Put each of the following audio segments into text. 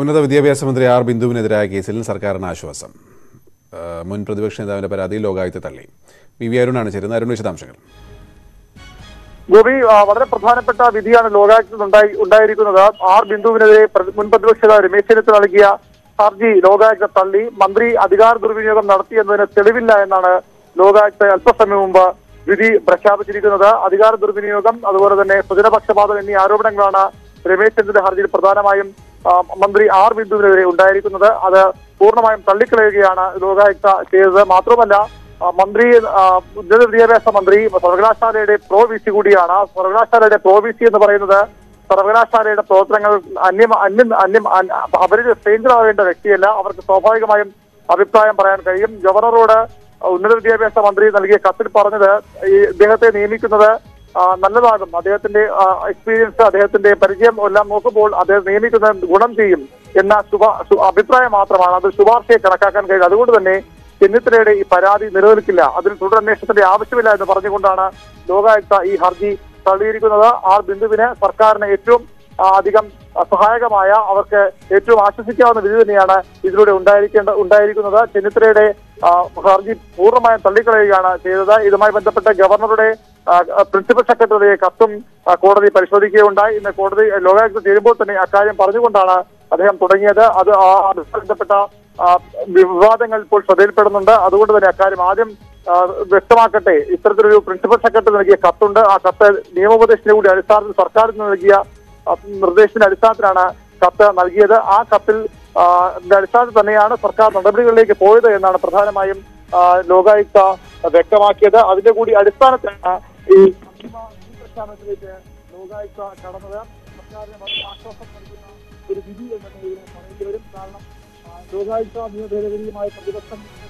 ഉന്നത വിദ്യാഭ്യാസ മന്ത്രി ആർ ബിന്ദുവിനെതിരായ കേസിൽ സർക്കാരിന് ആശ്വാസം. മുൻ പ്രതിപക്ഷ നേതാവിന്റെ പരാതി ലോകായുക്ത തള്ളി. വി വി അരുണാണ് ചേരുന്നത്. അരുൺ വിശദാംശങ്ങൾ. ഗോപി വളരെ പ്രധാനപ്പെട്ട വിധിയാണ് ലോകായുക്തത്തിൽ ഉണ്ടായി ഉണ്ടായിരിക്കുന്നത്. ആർ ബിന്ദുവിനെതിരെ മുൻ പ്രതിപക്ഷ നേതാവ് രമേശ് ചെന്നിത്തല നൽകിയ ഹർജി ലോകായുക്ത തള്ളി. മന്ത്രി അധികാര ദുർവിനിയോഗം നടത്തി എന്നതിന് തെളിവില്ല എന്നാണ് ലോകായുക്ത അല്പസമയം മുമ്പ് വിധി പ്രഖ്യാപിച്ചിരിക്കുന്നത്. അധികാര ദുർവിനിയോഗം അതുപോലെ തന്നെ സ്വജനപക്ഷപാതം എന്നീ ആരോപണങ്ങളാണ് രമേശ് ചെന്നിത്തല ഹർജിയിൽ പ്രധാനമായും മന്ത്രി ആർ ബിന്ദുവിനെതിരെ ഉണ്ടായിരിക്കുന്നത്. അത് പൂർണമായും തള്ളിക്കളയുകയാണ് ലോകായുക്ത ചെയ്തത് മാത്രമല്ല മന്ത്രി ഉന്നത വിദ്യാഭ്യാസ മന്ത്രി സർവകലാശാലയുടെ പ്രോ വി സി കൂടിയാണ്. സർവകലാശാലയുടെ പ്രോ വി സി എന്ന് പറയുന്നത് സർവകലാശാലയുടെ പ്രവർത്തനങ്ങൾ അന്യം അന്യം അന്യം അവരിൽ അവർ സ്ട്രേഞ്ചർ ആവേണ്ട വ്യക്തിയല്ല. അവർക്ക് സ്വാഭാവികമായും അഭിപ്രായം പറയാൻ കഴിയും. ഗവർണറോട് ഉന്നത വിദ്യാഭ്യാസ മന്ത്രി നൽകിയ കത്തിൽ പറഞ്ഞത് ഈ ഇദ്ദേഹത്തെ നിയമിക്കുന്നത് നല്ലതാകും അദ്ദേഹത്തിന്റെ എക്സ്പീരിയൻസ് അദ്ദേഹത്തിന്റെ പരിചയം എല്ലാം നോക്കുമ്പോൾ അദ്ദേഹം നിയമിക്കുന്നത് ഗുണം ചെയ്യും എന്ന ശുഭ അഭിപ്രായം മാത്രമാണ്. അത് ശുപാർശയെ കണക്കാക്കാൻ കഴിയും. അതുകൊണ്ട് തന്നെ ചെന്നിത്തലയുടെ ഈ പരാതി നിലനിൽക്കില്ല. അതിൽ തുടരന്വേഷണത്തിന്റെ ആവശ്യമില്ല എന്ന് പറഞ്ഞുകൊണ്ടാണ് ലോകായുക്ത ഈ ഹർജി തള്ളിയിരിക്കുന്നത്. ആർ ബിന്ദുവിന് സർക്കാരിന് ഏറ്റവും അധികം സഹായകമായ അവർക്ക് ഏറ്റവും ആശ്വസിക്കാവുന്ന വിധി തന്നെയാണ് ഇതിലൂടെ ഉണ്ടായിരിക്കേണ്ട ഉണ്ടായിരിക്കുന്നത്. ചെന്നിത്തലയുടെ ഹർജി പൂർണമായും തള്ളിക്കളയുകയാണ് ചെയ്തത്. ഇതുമായി ബന്ധപ്പെട്ട് ഗവർണറുടെ പ്രിൻസിപ്പൽ സെക്രട്ടറിയെ കത്തും കോടതി പരിശോധിക്കുകയുണ്ടായി. ഇന്ന് കോടതി ലോകായുക്ത ചേരുമ്പോൾ തന്നെ അക്കാര്യം പറഞ്ഞുകൊണ്ടാണ് അദ്ദേഹം തുടങ്ങിയത്. അത് ആ ബന്ധപ്പെട്ട വിവാദങ്ങൾ ഇപ്പോൾ ശ്രദ്ധയിൽപ്പെടുന്നുണ്ട്. അതുകൊണ്ട് തന്നെ അക്കാര്യം ആദ്യം വ്യക്തമാക്കട്ടെ. ഇത്തരത്തിലൊരു പ്രിൻസിപ്പൽ സെക്രട്ടറി നൽകിയ കത്തുണ്ട്. ആ കത്ത് നിയമോപദേശത്തിന്റെ കൂടി അടിസ്ഥാനത്തിൽ സർക്കാരിന് നൽകിയ നിർദ്ദേശത്തിന്റെ അടിസ്ഥാനത്തിലാണ് കത്ത് നൽകിയത്. ആ കത്തിൽ അടിസ്ഥാനത്തിൽ തന്നെയാണ് സർക്കാർ നടപടികളിലേക്ക് പോയത് എന്നാണ് പ്രധാനമായും ലോകായുക്ത വ്യക്തമാക്കിയത്. അതിന്റെ കൂടി അടിസ്ഥാനത്തിലാണ് ഈ സർക്കാരിന്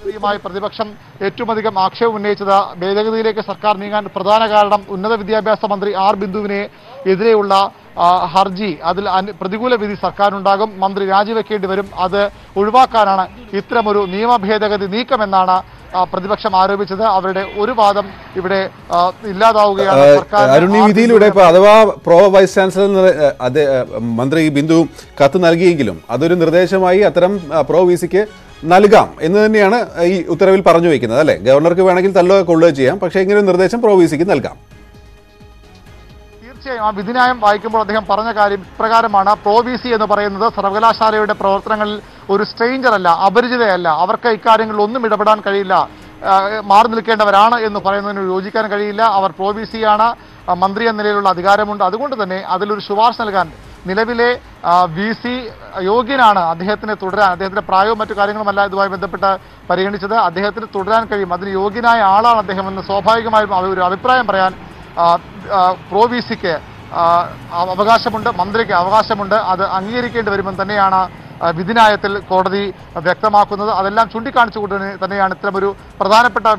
ഒരു പ്രതിപക്ഷം ഏറ്റവും അധികം ആക്ഷേപം ഉന്നയിച്ചത് ഭേദഗതിയിലേക്ക് സർക്കാർ നീങ്ങാൻ പ്രധാന കാരണം ഉന്നത വിദ്യാഭ്യാസ മന്ത്രി ആർ ബിന്ദുവിനെ എതിരെയുള്ള ഹർജി. അതിൽ പ്രതികൂല വിധി സർക്കാരിനുണ്ടാകും. മന്ത്രി രാജിവെക്കേണ്ടി വരും. അത് ഒഴിവാക്കാനാണ് ഇത്തരമൊരു നിയമ ഭേദഗതി നീക്കമെന്നാണ് പ്രതിപക്ഷം ആരോപിച്ചത് അവരുടെ ഒരു വാദം ഇവിടെ ഇല്ലാതാവുകയാണ്. അരുൺ ഈ വിധിയിലൂടെ ഇപ്പൊ അഥവാ പ്രോ വൈസ് ചാൻസലർ മന്ത്രി ബിന്ദു കത്ത് നൽകിയെങ്കിലും അതൊരു നിർദ്ദേശമായി അത്തരം പ്രോ വി സിക്ക് നൽകാം എന്ന് തന്നെയാണ് ഈ ഉത്തരവിൽ പറഞ്ഞു വയ്ക്കുന്നത് അല്ലെ? ഗവർണർക്ക് വേണമെങ്കിൽ തള്ളുക കൊള്ളുക ചെയ്യാം പക്ഷേ ഇങ്ങനെ ഒരു നിർദ്ദേശം പ്രോ വി സിക്ക് നൽകാം. തീർച്ചയായും ആ വിധിന്യായം വായിക്കുമ്പോൾ അദ്ദേഹം പറഞ്ഞ കാര്യം ഇപ്രകാരമാണ്. പ്രോവിസി എന്ന് പറയുന്നത് സർവകലാശാലയുടെ പ്രവർത്തനങ്ങളിൽ ഒരു സ്ട്രെയിഞ്ചർ അല്ല അപരിചിതയല്ല. അവർക്ക് ഇക്കാര്യങ്ങളിൽ ഒന്നും ഇടപെടാൻ കഴിയില്ല. മാറി നിൽക്കേണ്ടവരാണ് എന്ന് പറയുന്നതിന് യോജിക്കാൻ കഴിയില്ല. അവർ പ്രോവിസിയാണ് മന്ത്രി എന്ന നിലയിലുള്ള അധികാരമുണ്ട്. അതുകൊണ്ട് തന്നെ അതിലൊരു ശുപാർശ നൽകാൻ നിലവിലെ വി സി യോഗ്യനാണ് അദ്ദേഹത്തിന് തുടരാൻ അദ്ദേഹത്തിന്റെ പ്രായവും മറ്റു കാര്യങ്ങളുമല്ല ഇതുമായി ബന്ധപ്പെട്ട് പരിഗണിച്ചത്. അദ്ദേഹത്തിന് തുടരാൻ കഴിയും. അതിന് യോഗ്യനായ ആളാണ് അദ്ദേഹം എന്ന് സ്വാഭാവികമായും ഒരു അഭിപ്രായം പറയാൻ പ്രോ വി സിക്ക് അവകാശമുണ്ട് മന്ത്രിക്ക് അവകാശമുണ്ട്. അത് അംഗീകരിക്കേണ്ടി വരുമെന്ന് തന്നെയാണ് വിധിനായത്തിൽ കോടതി വ്യക്തമാക്കുന്നത്. അതെല്ലാം ചൂണ്ടിക്കാണിച്ചുകൊണ്ട് തന്നെ- തന്നെയാണ് ഇത്തരമൊരു പ്രധാനപ്പെട്ട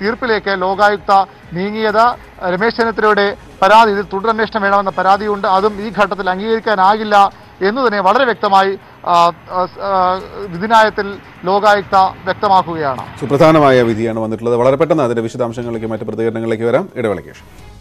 തീർപ്പിലേക്ക് ലോകായുക്ത നീങ്ങിയത്. രമേശ് ചെന്നിത്തലയുടെ പരാതി ഇതിൽ തുടരന്വേഷണം വേണമെന്ന പരാതിയുണ്ട്. അതും ഈ ഘട്ടത്തിൽ അംഗീകരിക്കാനാകില്ല എന്ന് തന്നെ വളരെ വ്യക്തമായി വിധിനായത്തിൽ ലോകായുക്ത വ്യക്തമാക്കുകയാണ്. സുപ്രധാനമായ വിധിയാണ് വന്നിട്ടുള്ളത്. വളരെ പെട്ടെന്ന് അതിന്റെ വിശദാംശങ്ങളിലേക്ക് മറ്റ് പ്രതികരണങ്ങളിലേക്ക് വരാം. ഇടവേളയ്ക്ക്